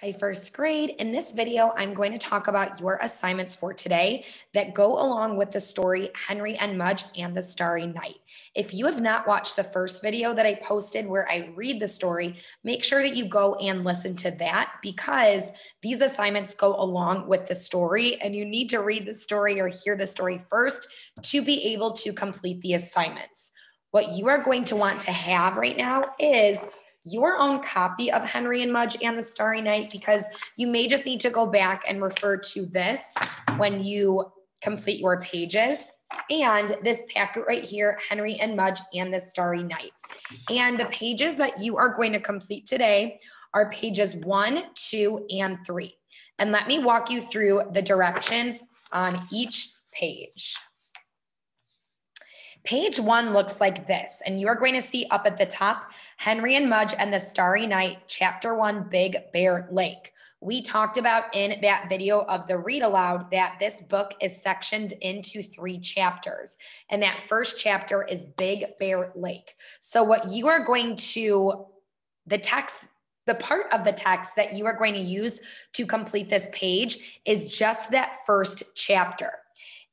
Hi, first grade. In this video, I'm going to talk about your assignments for today that go along with the story Henry and Mudge and the Starry Night. If you have not watched the first video that I posted where I read the story, make sure that you go and listen to that because these assignments go along with the story and you need to read the story or hear the story first to be able to complete the assignments. What you are going to want to have right now is your own copy of Henry and Mudge and the Starry Night because you may just need to go back and refer to this when you complete your pages. And this packet right here, Henry and Mudge and the Starry Night. And the pages that you are going to complete today are pages one, two, and three. And let me walk you through the directions on each page. Page one looks like this, and you are going to see up at the top Henry and Mudge and the Starry Night, Chapter One Big Bear Lake. We talked about in that video of the read aloud that this book is sectioned into three chapters. And that first chapter is Big Bear Lake. So, what you are going to, the text, the part of the text that you are going to use to complete this page is just that first chapter.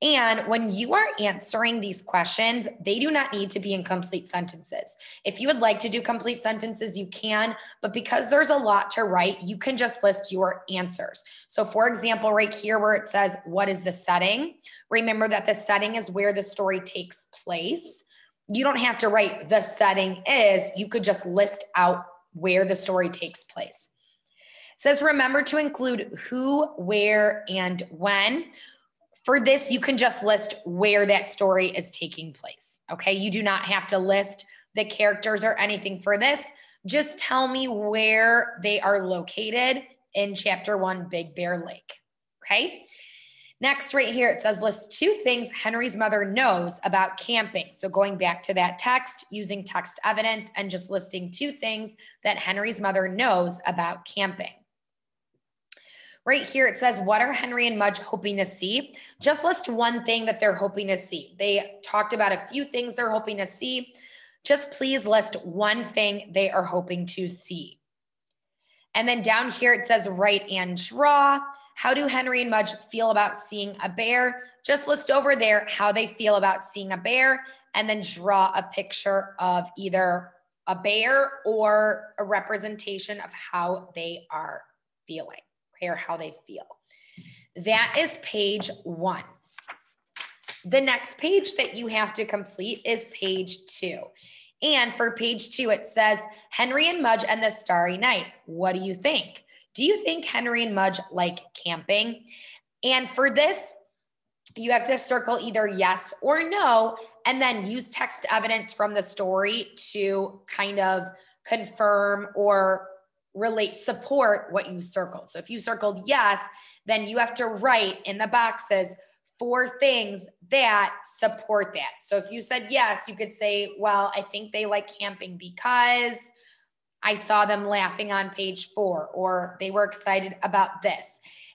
And when you are answering these questions, they do not need to be in complete sentences. If you would like to do complete sentences, you can, but because there's a lot to write, you can just list your answers. So, for example, right here where it says, What is the setting? Remember that the setting is where the story takes place. You don't have to write the setting is, you could just list out where the story takes place. It says, Remember to include who, where, and when. For this, you can just list where that story is taking place. Okay. You do not have to list the characters or anything for this. Just tell me where they are located in chapter one, Big Bear Lake. Okay. Next, right here, it says list two things Henry's mother knows about camping. So, going back to that text, using text evidence and just listing two things that Henry's mother knows about camping. Right here, it says, What are Henry and Mudge hoping to see? Just list one thing that they're hoping to see. They talked about a few things they're hoping to see. Just please list one thing they are hoping to see. And then down here, it says, Write and draw. How do Henry and Mudge feel about seeing a bear? Just list over there how they feel about seeing a bear and then draw a picture of either a bear or a representation of how they are feeling or how they feel. That is page one. The next page that you have to complete is page two. And for page two, it says Henry and Mudge and the Starry Night. What do you think? Do you think Henry and Mudge like camping? And for this, you have to circle either yes or no, and then use text evidence from the story to kind of confirm or relate support what you circled. So if you circled yes, then you have to write in the boxes four things that support that. So if you said yes, you could say, well, I think they like camping because I saw them laughing on page four, or they were excited about this.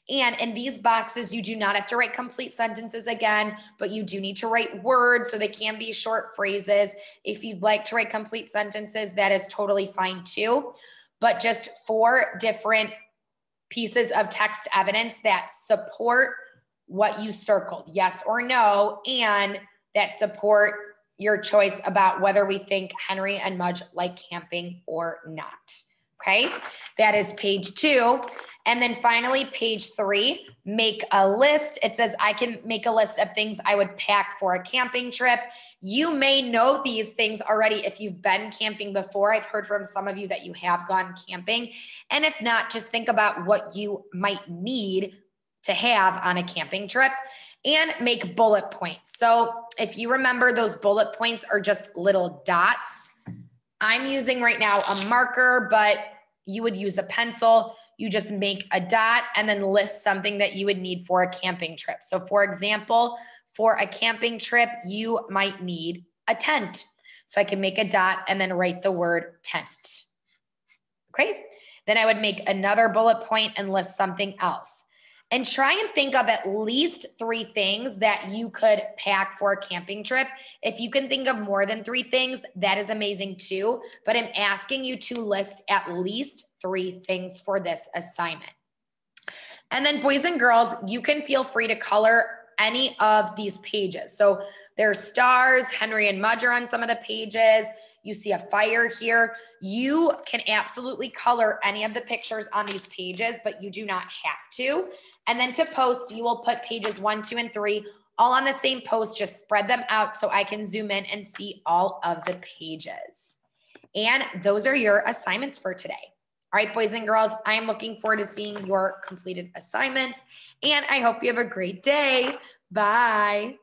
And in these boxes, you do not have to write complete sentences again, but you do need to write words. So they can be short phrases. If you'd like to write complete sentences, that is totally fine too but just four different pieces of text evidence that support what you circled, yes or no, and that support your choice about whether we think Henry and Mudge like camping or not. Okay, that is page two. And then finally, page three, make a list. It says, I can make a list of things I would pack for a camping trip. You may know these things already if you've been camping before. I've heard from some of you that you have gone camping. And if not, just think about what you might need to have on a camping trip and make bullet points. So if you remember, those bullet points are just little dots. I'm using right now a marker, but you would use a pencil you just make a dot and then list something that you would need for a camping trip. So, for example, for a camping trip, you might need a tent. So, I can make a dot and then write the word tent. Okay. Then I would make another bullet point and list something else. And try and think of at least three things that you could pack for a camping trip. If you can think of more than three things, that is amazing too. But I'm asking you to list at least three things for this assignment. And then, boys and girls, you can feel free to color any of these pages. So there's stars, Henry and Mudge are on some of the pages. You see a fire here. You can absolutely color any of the pictures on these pages, but you do not have to. And then to post, you will put pages one, two, and three all on the same post. Just spread them out so I can zoom in and see all of the pages. And those are your assignments for today. All right, boys and girls, I am looking forward to seeing your completed assignments. And I hope you have a great day. Bye.